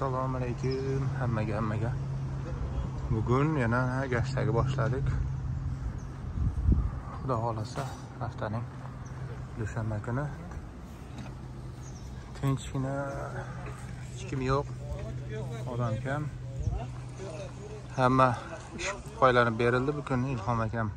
assalomu alaykum. Hammaga hammaga. Bugun yana gashtaga boshladik. Xudo xohlasa haftaning dushanba kuni. Tinchgina hech kim yo'q. Odam kam. Hamma ish qo'ylanib berildi bugun ilhom akam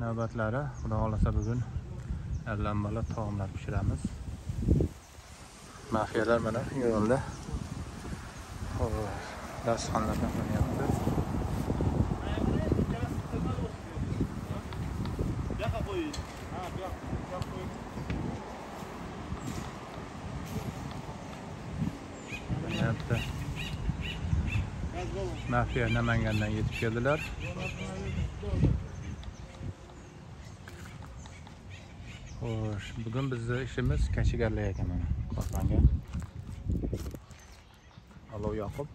navbatlari. Xudo xohlasa bugun allambalo taomlar pishiramiz. Mafiyalar mana yo'lda. Dasturxonlardan qilinyapti Qilyapti. mafiya namangandan yetib keldilar xo'sh bugun bizni ishimiz kashigarlik ekan mana korxonga yoqib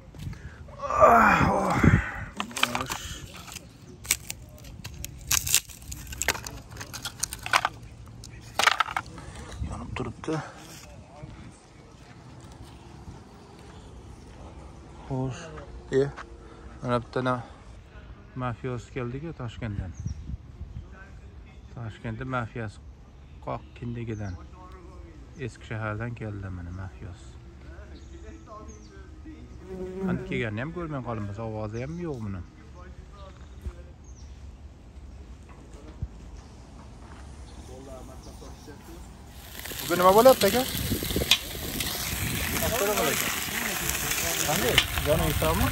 yonib turibdi xo'sh. E mana bitta mafiyos keldiku toshkentdan. Toshkentda mafiyasi qoq kindigidan eski shahardan keldi mana mafiyos qanday kelganini ham ko'rmay qolibmiz ovozi ham yo'q buni. Bugun nima bo'lyapti aka? Assalomu alaykum qanday? Joning sog'mi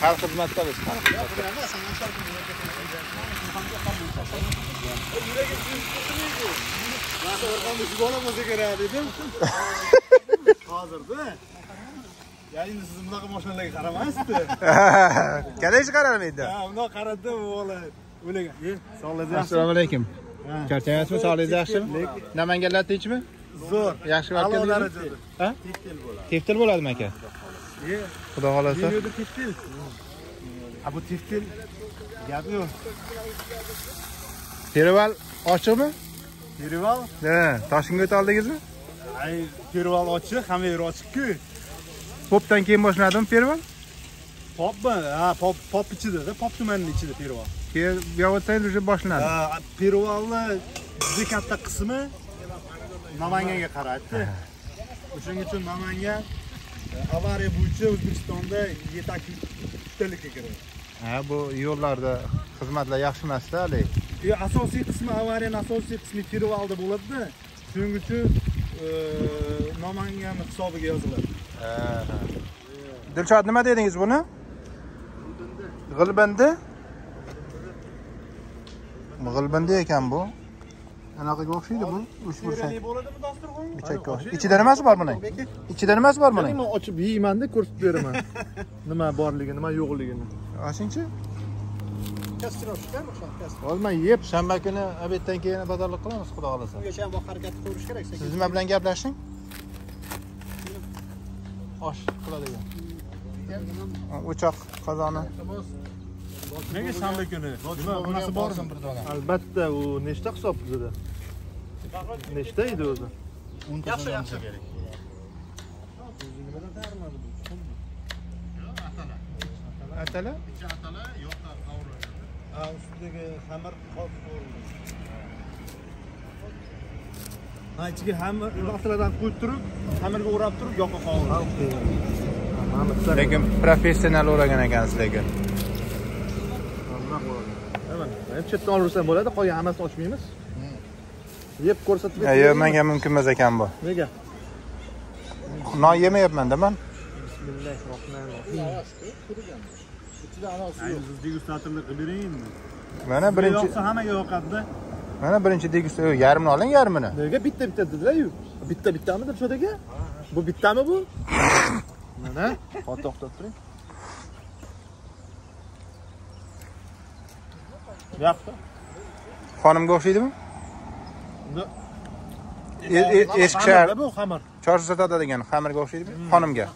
har xizmatdamiz har xizmatda. Bo'lmasa kerak dedim hozirda? Ya endi siz bunaqa mashinalarga qaramasdi kalish qaramaydi. Ha bundoq qaradi bu bola. O'ylagan sog'ligingiz yaxshi. Assalomu alaykum. Charchamayapsizmi sog'ligingiz yaxshimi? Namanganlar tinchmi zo'r. Yaxshi a'lo keldingizmi? teftil bo'ladi. Teftil bo'ladimi aka xudo xohlasa. Dunyoda teftil. A bu teftil gap yo'q. Perval ochiqmi? Perval ha toshkentga o'ta oldingizmi perval ochiq hamma yer ochiqku popdan keyin boshlanadimi perval popmi ha pop pop ichidada pop tumanining ichida perval keyin bu yoqqa o'tsangiz уже boshlanadi pervalni juda katta qismi namanganga qaradida o'shaning uchun namangan avariya bo'yicha o'zbekistonda yetakchilikka kiradi ha bu yo'llarda xizmatlar yaxshi emasda haligi asosiy qismi avariyani asosiy qismi pervalda bo'ladida shuning uchun namanganni hisobiga yoziladi. Dilshod nima dedingiz buni? G'ilbindi. G'ilbindi? Ekan bu. Anaqaga o'xshaydi bu uch burchak bo'ladimi dasturxon o'xshaydi ichida nimasi bor buning ichida nimasi bor buning man ochib yeymanda ko'rsatib beraman. Nima borligini nima yo'qligini ochingchi hozir man yeb. Shanba kuni obeddan keyin bozorlik qilamiz xudo xohlasa. Ungacha ham bu harakatni ko'rish kerak siz nima bilan gaplashing? Osh qiladigan. O'choq qozoni. Nega shanba kuni? Nima bunaqasi bormi albatta u nechta hisob bizada nechta edi o'zi? Yaxshi yaxshi. atala? Ha ustidagi xamir ha ichiga xamir ataladan qo'yib turib xamirga o'rab turib yoqqa qovuradi lekin professional o'ragan ekansiz lekin. Chetdan olaversam bo'ladi qolgan hammasini ochmaymiz. Yeb ko'rsatib yo'q menga mumkin emas ekan bu. Nega? Non yemayapmanda man siz degustatorlik qilib mana birinchi yoqsa hammaga yoqadida. Mana birinchi degusta yo'q, yarmini oling yarmini. Nega bitta bitta dedilar-yu? Bitta bittami dilshod aka bu bittami bu? Mana. Hozir to'xtab turing. Yoqdi. Xonimga o'xshaydimi? E- e- eski shahar Xamirda bu xamir. Chorsu sotadigan xamirga o'xshaydimi? Xonimga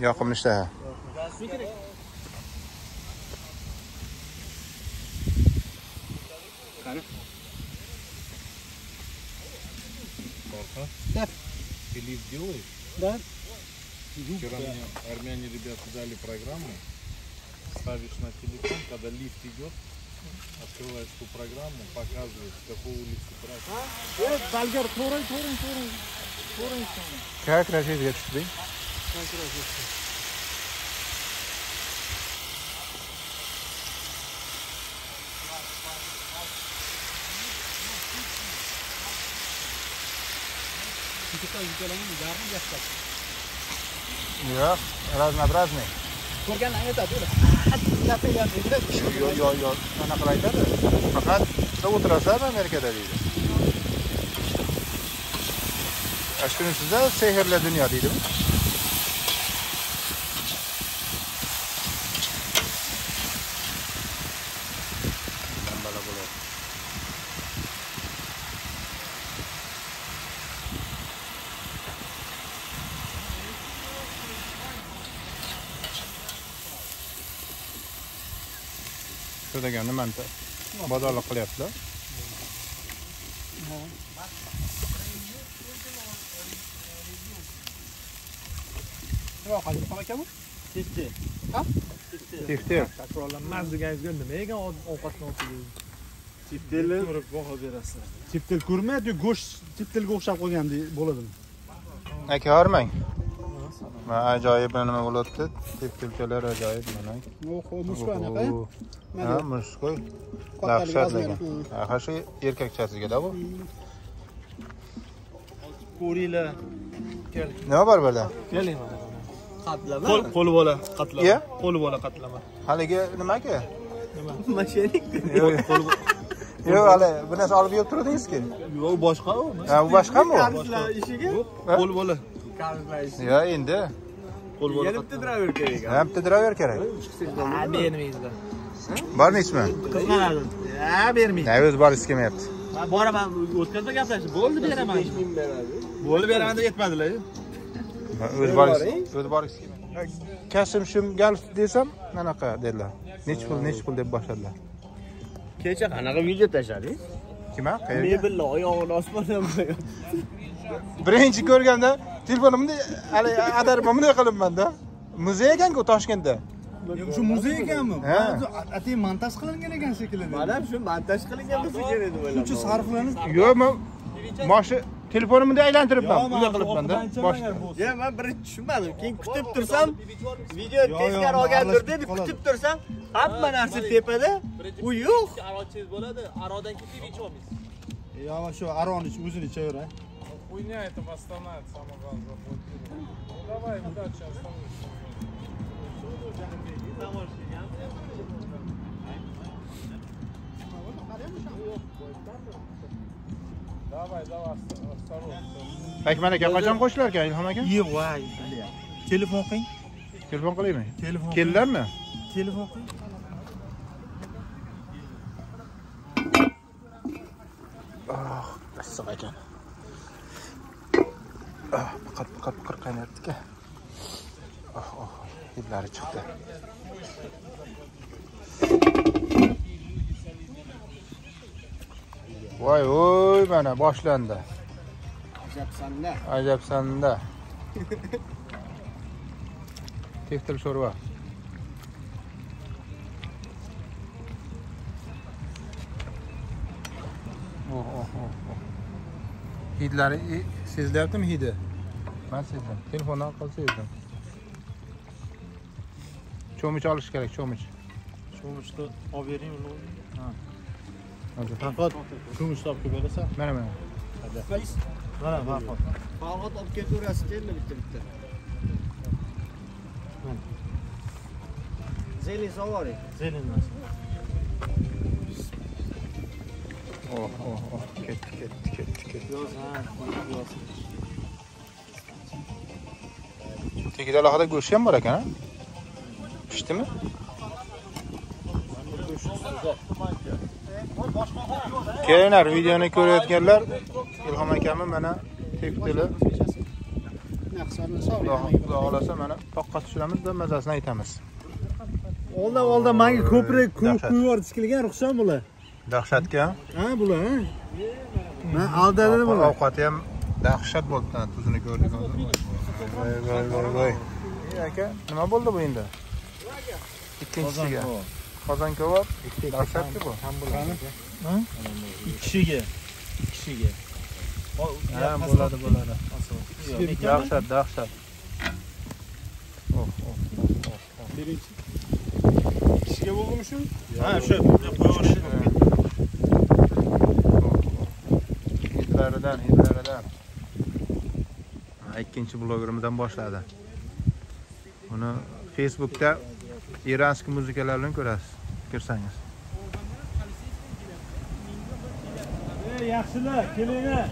yoqimli ishtaha Марка. Да. Лифт делаешь? Да. Вчера мне армяне ребята дали программу. Ставишь на телефон, когда лифт идет, открываешь ту программу, показывает, с какой улицы Kanka razı olsun. Kita jugalan ini jarang ya Ustaz. Ya, razna-razni. Ko'rganlar aytadi ular. Gap aytadi. Yo'q, yo'q, yo'q. Anaqa aytadi. Faqat o'tirasan Amerikada deydi. Aşkınım size sehirle dünya dedim. Shu degan nimani bozorlik qilyaptilar yo'q hali qanaqa ekan bu Tefte. tifter Takrorlanmaz deganingizga nima yegan ovqatni olib Tiptelni ko'rib baho berasizlar. Tiptel ko'rmaydi, go'sht tiptelga o'xshab qolgan bo'ladimi? aka hormang mana ajoyib nima bo'lyapti tiftilkalar ajoyib mana. Oho mushku anaqa Oho. ha мужской dahshat lekin ha shu erkakchasigada bu. Ko'ringlar. nima bor bu yerda Keling. qatlama. Qo'l qo'li bola qatlama. Qo'li bola qatlama. haligi nima? Aka mashinik yo'q hali bu narsa olib yurib turdingizki? Yo'q, boshqa u. ha bu boshqami u ishiga. Ha? Qo'l bola. Yo'q endi. Qo'l bola. bitta driver kerak. Ha bitta driver kerak. Ha bermaysizlar bormi ismi qizg'anadi. Ha bermaysiz ha o'zi borgisi kelmayapti? Boraman o'tkazda gaplashib. Bo'ldi beraman. Bo'lib beraman deb aytmadilar. o'zi borgisi o'zi borgisi kelmayapti. Kasbim shu gal desam anaqa dedilar. Nechi pul nechi pul deb boshladilar. Kecha qanaqa video tashladingiz kim a qayerga? Mebelni oyog'ini osmondan birinchi ko'rganda telefonimni hali adarib bunday qilibmanda muzey ekanku toshkentda Shu muzey ekanmi? Ha. Atay montaj qilingan ekan shekilli. mana shu montaj qilingan bo'lsa kerak deb o'yladim Shuncha sarflanib yo'q man moshi telefonimni aylantiribman bunday qilibmanda boshida Ya men birinchi tushunmadim. Keyin kutib tursam, video yo, olgandir deb kutib tursam, hamma narsa tepada. U yo'q. Arochiz bo'ladi, arodan ketib ichamiz. yo shu Aron ich o'zini ichaver. ha. Хуйня это восстановит самое главное заблокировать. Ну давай, удачи, остановись. Давай, давай, осторожно. akmal aka qachon qo'shilar ekan ilhom aka Yo'q, voy. Telefon qiling. telefon qilaymi Telefon. keldilarmi Telefon qiling. issiq ekan Ah, Piqir piqir piqir qaynayapti-ku. oh oh hidlari chiqdi voy voy mana boshlandi Ajabsanda. ajabsanda teftil sho'rva oh oh oh oh. Hidlari sezilyaptimi hidi man sezdim telefon orqali sezdim cho'mich olish kerak cho'mich Cho'michni olib bering uni. Hozir. Faqat kumush topib berasan. mana mana Mana faqat. Farhod olib ketaverasiz endi bitta bitta. Zelin sovori. Zelinmas. Oh oh oh ketdi ketdi ketdi ketdi. Tegida alohida go'sht ham bor ekan a pishdimi kelinglar videoni ko'rayotganlar. Ilhom akamni mana Naqslarni xudo xohlasa mana toqqa tushiramizda mazasini aytamiz. Oldin oldin menga ko'prik quyib yuborishkilgan ruxsat bular. Dahshatga? Ha bular. Ha. Men aldadi bular. ovqati ham dahshat bo'libdi tuzini ko'rdik hozir. Voy voy voy voy aka nima bo'ldi bu endi? Ikkinchisiga. Qozon kabob dahshatku bu. Ikki kishiga ikki kishiga ha bo'ladi bo'ladi. Dahshat dahshat. Oh oh birinchi. Kishiga bo'ldimi shu ha o'sha qo'yaverish hidlaridan hidlaridan ikkinchi blogerimizdan boshladi. Uni facebookda iranskiy muzikalar bilan ko'rasiz kirsangiz yaxshilar kelinglar.